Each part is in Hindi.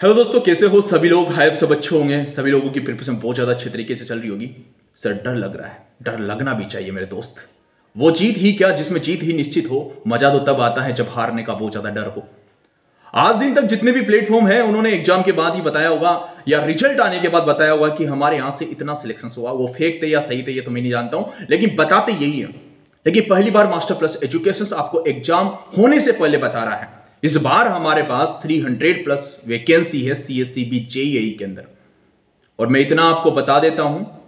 हेलो दोस्तों, कैसे हो? सभी लोग हाइप सब अच्छे होंगे। सभी लोगों की प्रिपरेशन बहुत ज़्यादा अच्छे तरीके से चल रही होगी। सर, डर लग रहा है। डर लगना भी चाहिए मेरे दोस्त। वो जीत ही क्या, जिसमें जीत ही निश्चित हो? मज़ा तो तब आता है जब हारने का बहुत ज़्यादा डर हो। आज दिन तक जितने भी प्लेटफॉर्म है, उन्होंने एग्ज़ाम के बाद ही बताया होगा, या रिज़ल्ट आने के बाद बताया होगा कि हमारे यहाँ से इतना सिलेक्शन हुआ। वो फेक थे या सही थे, ये तो मैं नहीं जानता हूँ। लेकिन बताते यही है। लेकिन पहली बार मास्टर प्लस एजुकेशन आपको एग्ज़ाम होने से पहले बता रहा है। इस बार हमारे पास 300 प्लस वैकेंसी है सी एस जेई के अंदर। और मैं इतना आपको बता देता हूँ,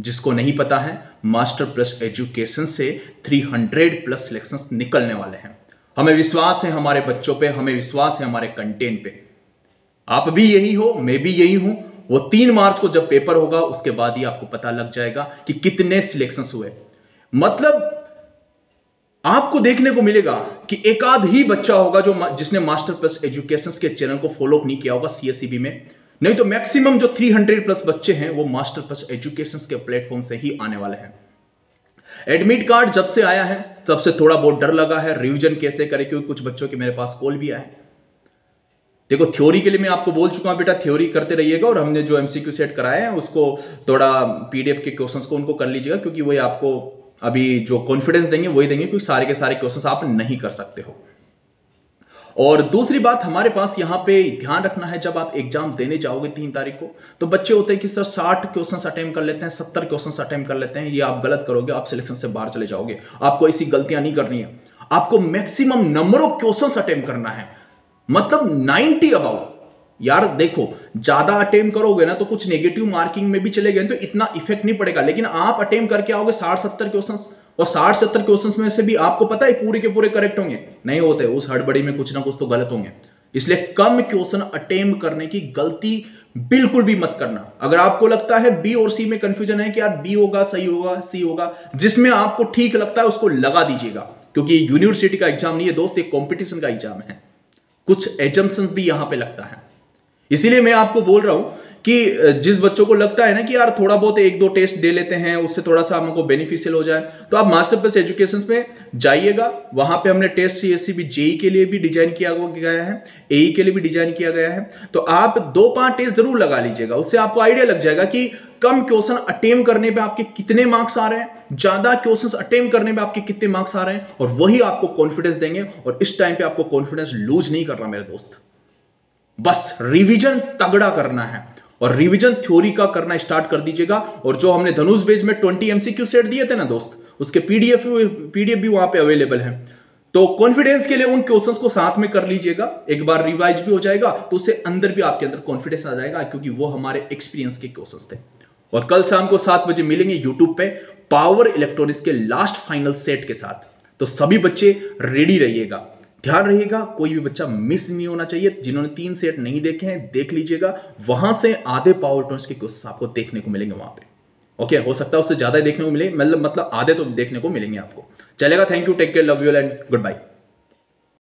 जिसको नहीं पता है मास्टर प्लस एजुकेशन से 300 प्लस सिलेक्शन निकलने वाले हैं। हमें विश्वास है हमारे बच्चों पे, हमें विश्वास है हमारे कंटेंट पे। आप भी यही हो, मैं भी यही हूँ। वो तीन मार्च को जब पेपर होगा, उसके बाद ही आपको पता लग जाएगा कि कितने सिलेक्शन हुए। मतलब आपको देखने को मिलेगा कि एक आध ही बच्चा होगा जो जिसने मास्टर प्लस एजुकेशन के चैनल को फॉलो नहीं किया होगा सीएससीबी में। नहीं तो मैक्सिमम जो 300 प्लस बच्चे हैं, वो मास्टर प्लस एजुकेशन के प्लेटफॉर्म से ही आने वाले हैं। एडमिट कार्ड जब से आया है, तब से थोड़ा बहुत डर लगा है रिविजन कैसे करें, क्योंकि कुछ बच्चों के मेरे पास कॉल भी आए। देखो थ्योरी के लिए मैं आपको बोल चुका हूँ, बेटा थ्योरी करते रहिएगा और हमने जो एमसीक्यू सेट कराए हैं, उसको थोड़ा पीडीएफ के क्वेश्चंस को उनको कर लीजिएगा, क्योंकि वही आपको अभी जो कॉन्फिडेंस देंगे, वही देंगे क्योंकि सारे के सारे क्वेश्चन आप नहीं कर सकते हो। और दूसरी बात, हमारे पास यहाँ पे ध्यान रखना है, जब आप एग्ज़ाम देने जाओगे तीन तारीख को तो बच्चे होते हैं कि सर, साठ क्वेश्चन अटेम्प्ट कर लेते हैं, सत्तर क्वेश्चन अटेम्प्ट कर लेते हैं, ये आप गलत करोगे, आप सिलेक्शन से बाहर चले जाओगे। आपको ऐसी गलतियाँ नहीं करनी है। आपको maximum number of question attempt करना है। मतलब नाइनटी अबाउट यार देखो, ज़्यादा अटेम्प्ट करोगे ना तो कुछ नेगेटिव मार्किंग में भी चले गए तो इतना इफ़ेक्ट नहीं पड़ेगा। लेकिन आप अटेम्प्ट करके आओगे साठ सत्तर क्वेश्चन और साठ सत्तर क्वेश्चन में से भी आपको पता है पूरे के पूरे करेक्ट होंगे। नहीं होते, उस हड़बड़ी में कुछ ना कुछ तो गलत होंगे। इसलिए कम क्वेश्चन अटेम्प्ट करने की गलती बिल्कुल भी मत करना। अगर आपको लगता है बी और सी में कंफ्यूजन है कि यार बी होगा सही होगा सी होगा, जिसमें आपको ठीक लगता है उसको लगा दीजिएगा। क्योंकि यूनिवर्सिटी का एग्ज़ाम नहीं है, दोस्त, एक कॉम्पिटिशन का एग्ज़ाम है। कुछ एजम्पन भी यहाँ पे लगता है। इसीलिए मैं आपको बोल रहा हूँ कि जिस बच्चों को लगता है ना कि यार थोड़ा बहुत एक दो टेस्ट दे लेते हैं, उससे थोड़ा सा हमको बेनिफिशियल हो जाए तो आप मास्टर प्लस एजुकेशन में जाइएगा। वहाँ पे हमने टेस्ट सी एस सी भी जेई के लिए भी डिज़ाइन किया गया है एई e के लिए भी डिज़ाइन किया गया है। तो आप दो पाँच टेस्ट ज़रूर लगा लीजिएगा। उससे आपको आइडिया लग जाएगा कि कम क्वेश्चन अटेम करने पे आपके कितने मार्क्स आ रहे हैं, ज़्यादा क्वेश्चन अटेम करने पे आपके कितने मार्क्स आ रहे हैं, और वही आपको कॉन्फिडेंस देंगे, और इस टाइम पे आपको कॉन्फिडेंस लूज नहीं करना मेरे दोस्त। बस रिवीजन तगड़ा करना है। और रिवीजन थ्योरी का करना स्टार्ट कर दीजिएगा। और जो हमने धनुष बेज में ट्वेंटी एमसीक्यू सेट दिए थे ना दोस्त, उसके पीडीएफ पीडीएफ भी वहाँ पे अवेलेबल है। तो कॉन्फिडेंस के लिए उन क्वेश्चंस को साथ में कर लीजिएगा। एक बार रिवाइज भी हो जाएगा तो उससे अंदर भी आपके अंदर कॉन्फिडेंस आ जाएगा, क्योंकि वो हमारे एक्सपीरियंस के क्वेश्चंस थे। और कल शाम को सात बजे मिलेंगे यूट्यूब पे पावर इलेक्ट्रॉनिक्स के लास्ट फाइनल सेट के साथ। तो सभी बच्चे रेडी रहिएगा। ध्यान रहेगा कोई भी बच्चा मिस नहीं होना चाहिए। जिन्होंने तीन सेट नहीं देखे हैं, देख लीजिएगा। वहाँ से आधे पावर टोन्स के क्वेश्चन आपको देखने को मिलेंगे वहाँ पे। ओके हो सकता है उससे ज़्यादा देखने को मिले। मतलब मतलब आधे तो देखने को मिलेंगे आपको। चलेगा thank you take care love you and goodbye